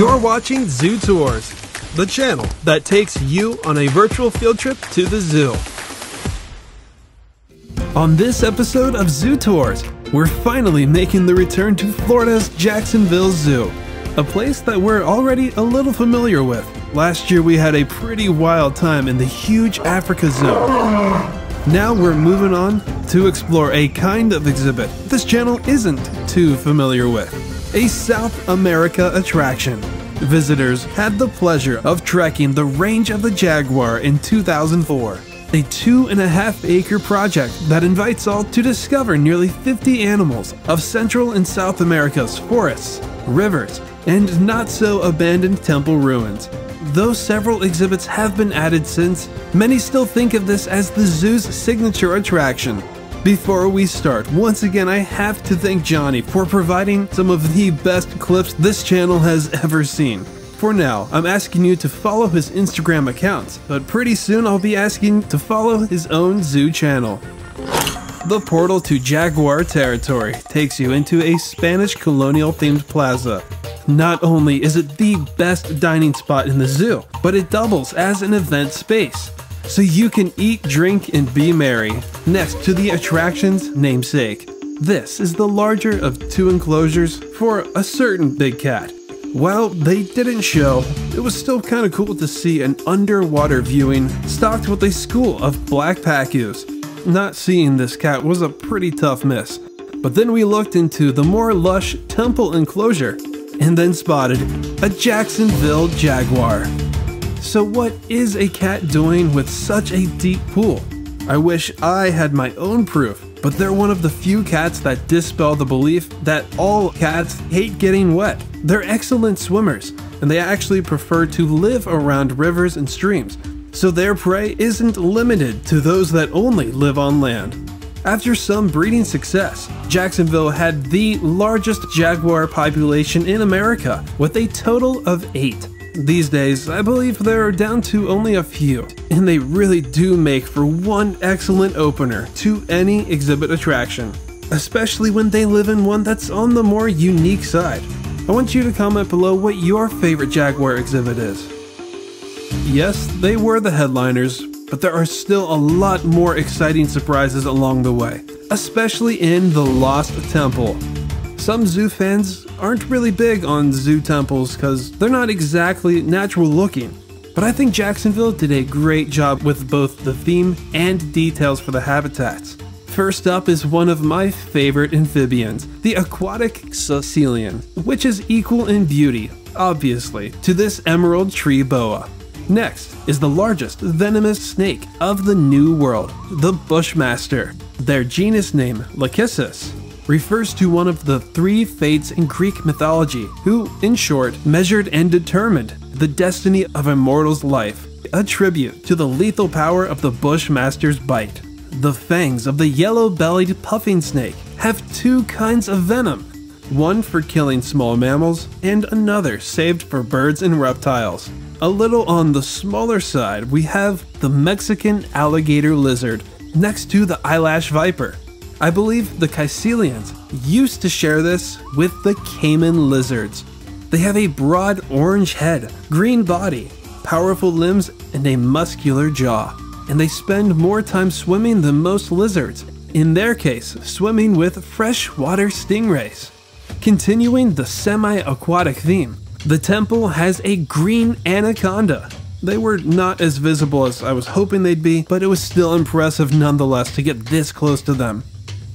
You're watching Zoo Tours, the channel that takes you on a virtual field trip to the zoo. On this episode of Zoo Tours, we're finally making the return to Florida's Jacksonville Zoo, a place that we're already a little familiar with. Last year we had a pretty wild time in the huge Africa Zoo. Now we're moving on to explore a kind of exhibit this channel isn't too familiar with a South America attraction. Visitors had the pleasure of trekking the range of the jaguar in 2004, a two and a half acre project that invites all to discover nearly 50 animals of Central and South America's forests, rivers, and not so abandoned temple ruins. Though several exhibits have been added since, many still think of this as the zoo's signature attraction. Before we start, once again I have to thank Johnny for providing some of the best clips this channel has ever seen. For now, I'm asking you to follow his Instagram account, but pretty soon I'll be asking to follow his own zoo channel. The portal to Jaguar territory takes you into a Spanish colonial themed plaza. Not only is it the best dining spot in the zoo, but it doubles as an event space so you can eat, drink, and be merry next to the attraction's namesake. This is the larger of two enclosures for a certain big cat. While they didn't show, it was still kind of cool to see an underwater viewing stocked with a school of black pacus. Not seeing this cat was a pretty tough miss, but then we looked into the more lush temple enclosure and then spotted a Jacksonville jaguar. So what is a cat doing with such a deep pool? I wish I had my own proof, but they're one of the few cats that dispel the belief that all cats hate getting wet. They're excellent swimmers, and they actually prefer to live around rivers and streams, so their prey isn't limited to those that only live on land. After some breeding success, Jacksonville had the largest jaguar population in America, with a total of eight. These days, I believe they're down to only a few, and they really do make for one excellent opener to any exhibit attraction, especially when they live in one that's on the more unique side. I want you to comment below what your favorite Jaguar exhibit is. Yes, they were the headliners, but there are still a lot more exciting surprises along the way, especially in the Lost Temple. Some zoo fans aren't really big on zoo temples because they're not exactly natural looking. But I think Jacksonville did a great job with both the theme and details for the habitats. First up is one of my favorite amphibians, the aquatic caecilian, which is equal in beauty, obviously, to this emerald tree boa. Next is the largest venomous snake of the New World, the Bushmaster. Their genus name, Lachesis, refers to one of the three fates in Greek mythology, who, in short, measured and determined the destiny of a mortal's life, a tribute to the lethal power of the Bushmaster's bite. The fangs of the yellow-bellied puffing snake have two kinds of venom, one for killing small mammals and another saved for birds and reptiles. A little on the smaller side, we have the Mexican alligator lizard next to the eyelash viper, I believe the Caecilians used to share this with the caiman lizards. They have a broad orange head, green body, powerful limbs, and a muscular jaw. And they spend more time swimming than most lizards, in their case, swimming with freshwater stingrays. Continuing the semi-aquatic theme, the temple has a green anaconda. They were not as visible as I was hoping they'd be, but it was still impressive nonetheless to get this close to them.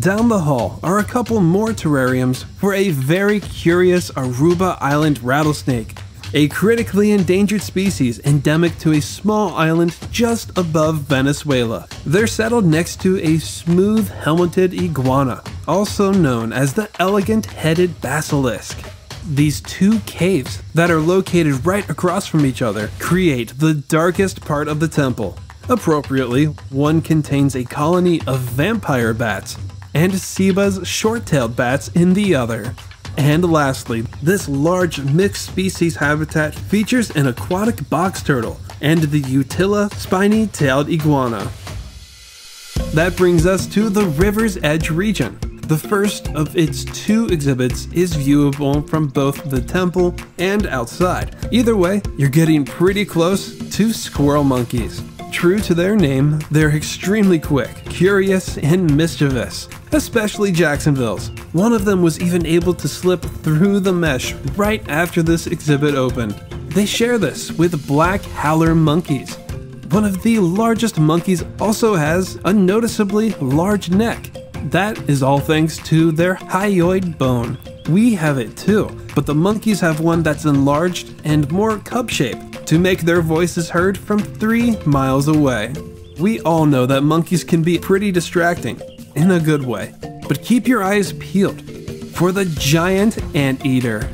Down the hall are a couple more terrariums for a very curious Aruba Island rattlesnake, a critically endangered species endemic to a small island just above Venezuela. They're settled next to a smooth helmeted iguana, also known as the elegant headed basilisk. These two caves that are located right across from each other create the darkest part of the temple. Appropriately, one contains a colony of vampire bats and Seba's short-tailed bats in the other. And lastly, this large mixed species habitat features an aquatic box turtle and the Utila spiny-tailed iguana. That brings us to the River's Edge region. The first of its two exhibits is viewable from both the temple and outside. Either way, you're getting pretty close to squirrel monkeys. True to their name, they're extremely quick, curious, and mischievous, especially Jacksonville's. One of them was even able to slip through the mesh right after this exhibit opened. They share this with black howler monkeys. One of the largest monkeys also has a noticeably large neck, that is all thanks to their hyoid bone. We have it too, but the monkeys have one that's enlarged and more cup-shaped to make their voices heard from 3 miles away. We all know that monkeys can be pretty distracting, in a good way, but keep your eyes peeled for the giant anteater.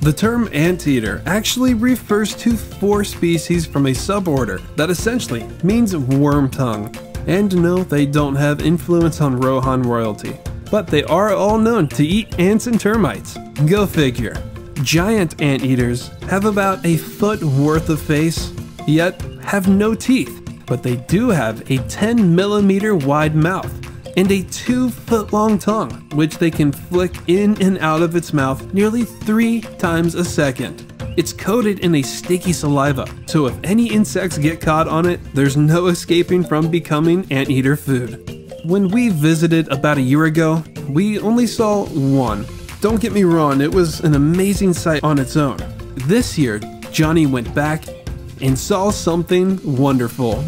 The term anteater actually refers to four species from a suborder that essentially means worm tongue. And no, they don't have influence on Rohan royalty. But they are all known to eat ants and termites. Go figure. Giant anteaters have about a foot worth of face, yet have no teeth. But they do have a 10 millimeter wide mouth and a 2 foot long tongue, which they can flick in and out of its mouth nearly 3 times a second. It's coated in a sticky saliva, so if any insects get caught on it, there's no escaping from becoming anteater food. When we visited about a year ago, we only saw one. Don't get me wrong, it was an amazing sight on its own. This year, Johnny went back and saw something wonderful.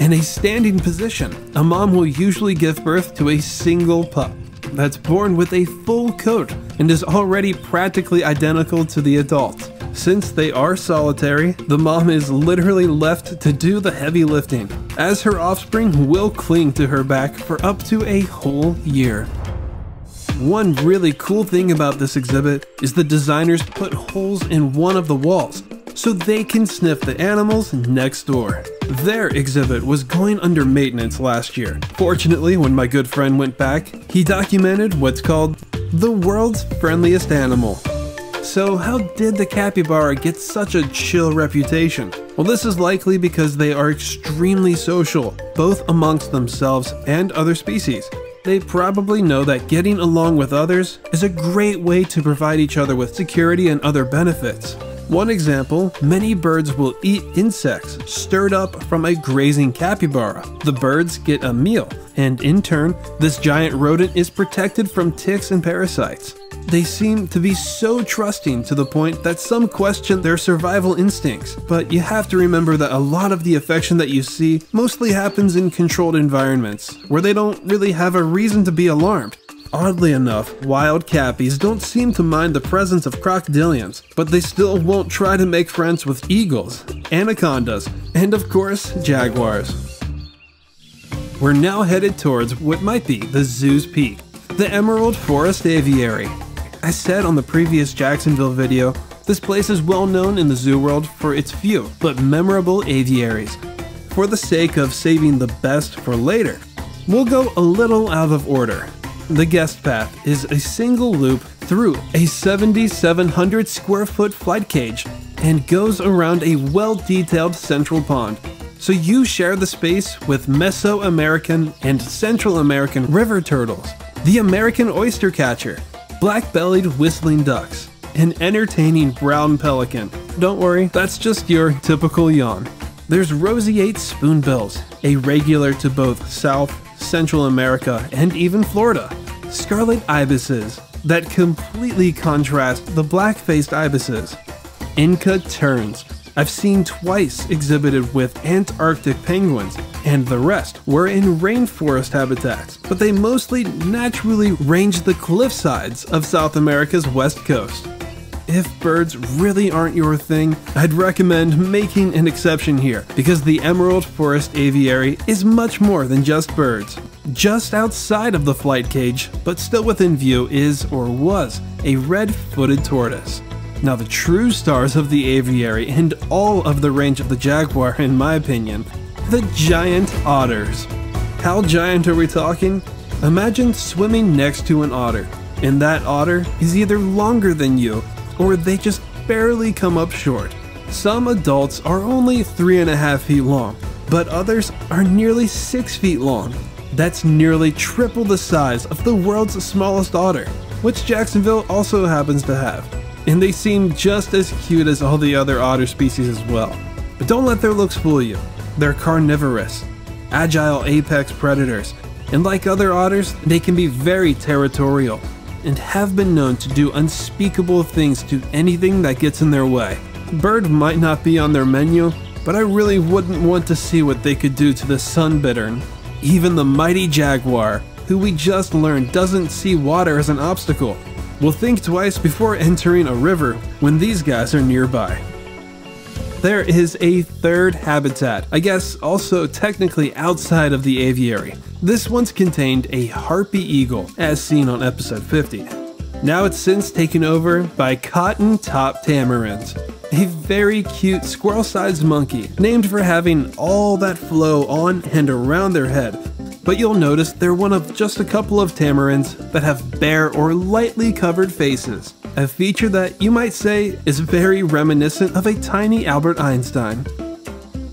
In a standing position, a mom will usually give birth to a single pup that's born with a full coat and is already practically identical to the adult. Since they are solitary, the mom is literally left to do the heavy lifting, as her offspring will cling to her back for up to a whole year. One really cool thing about this exhibit is the designers put holes in one of the walls so they can sniff the animals next door. Their exhibit was going under maintenance last year. Fortunately, when my good friend went back, he documented what's called the world's friendliest animal. So how did the capybara get such a chill reputation? Well, this is likely because they are extremely social, both amongst themselves and other species. They probably know that getting along with others is a great way to provide each other with security and other benefits. One example, many birds will eat insects stirred up from a grazing capybara. The birds get a meal, and in turn, this giant rodent is protected from ticks and parasites. They seem to be so trusting to the point that some question their survival instincts, but you have to remember that a lot of the affection that you see mostly happens in controlled environments, where they don't really have a reason to be alarmed. Oddly enough, wild cappies don't seem to mind the presence of crocodilians, but they still won't try to make friends with eagles, anacondas, and of course, jaguars. We're now headed towards what might be the zoo's peak, the Emerald Forest Aviary. As said on the previous Jacksonville video, this place is well known in the zoo world for its few but memorable aviaries. For the sake of saving the best for later, we'll go a little out of order the guest path is a single loop through a 7,700 square foot flight cage and goes around a well detailed central pond. So you share the space with Mesoamerican and Central American river turtles, the American oyster catcher, black bellied whistling ducks, an entertaining brown pelican. Don't worry, that's just your typical yawn. There's roseate spoonbills, a regular to both South Central America, and even Florida. Scarlet ibises that completely contrast the black-faced ibises. Inca terns. I've seen twice exhibited with Antarctic penguins, and the rest were in rainforest habitats, but they mostly naturally range the cliff sides of South America's west coast. If birds really aren't your thing, I'd recommend making an exception here, because the Emerald Forest Aviary is much more than just birds. Just outside of the flight cage, but still within view, is or was a red footed tortoise. Now, the true stars of the aviary and all of the range of the jaguar, in my opinion, the giant otters. How giant are we talking? Imagine swimming next to an otter, and that otter is either longer than you or they just barely come up short. Some adults are only 3.5 feet long, but others are nearly 6 feet long. That's nearly triple the size of the world's smallest otter, which Jacksonville also happens to have. And they seem just as cute as all the other otter species as well. But don't let their looks fool you. They're carnivorous, agile apex predators, and like other otters, they can be very territorial and have been known to do unspeakable things to anything that gets in their way. Bird might not be on their menu, but I really wouldn't want to see what they could do to the sun bittern. Even the mighty jaguar, who we just learned doesn't see water as an obstacle, will think twice before entering a river when these guys are nearby. There is a third habitat, I guess also technically outside of the aviary. This once contained a harpy eagle, as seen on episode 50. Now it's since taken over by cotton top tamarins, a very cute squirrel-sized monkey named for having all that flow on and around their head. But you'll notice they're one of just a couple of tamarins that have bare or lightly covered faces a feature that you might say is very reminiscent of a tiny Albert Einstein.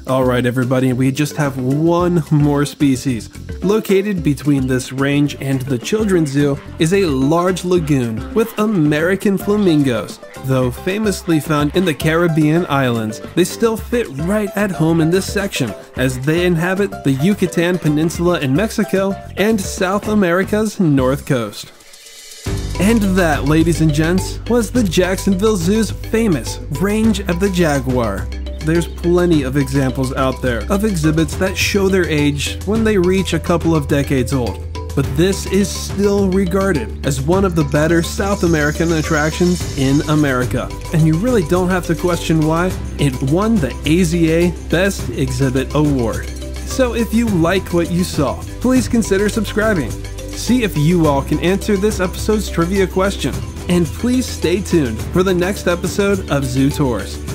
Alright everybody, we just have one more species. Located between this range and the children's zoo is a large lagoon with American flamingos. Though famously found in the Caribbean islands, they still fit right at home in this section as they inhabit the Yucatan Peninsula in Mexico and South America's north coast. And that, ladies and gents, was the Jacksonville Zoo's famous Range of the Jaguar. There's plenty of examples out there of exhibits that show their age when they reach a couple of decades old. But this is still regarded as one of the better South American attractions in America. And you really don't have to question why. It won the AZA Best Exhibit Award. So if you like what you saw, please consider subscribing See if you all can answer this episode's trivia question. And please stay tuned for the next episode of Zoo Tours.